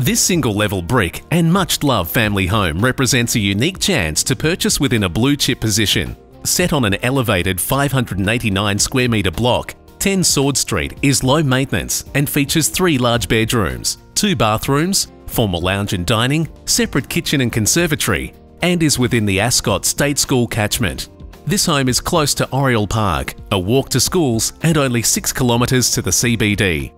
This single level brick and much loved family home represents a unique chance to purchase within a blue chip position. Set on an elevated 589 square metre block, 10 Sword Street is low maintenance and features three large bedrooms, two bathrooms, formal lounge and dining, separate kitchen and conservatory, and is within the Ascot State School catchment. This home is close to Oriel Park, a walk to schools, and only 6 kilometres to the CBD.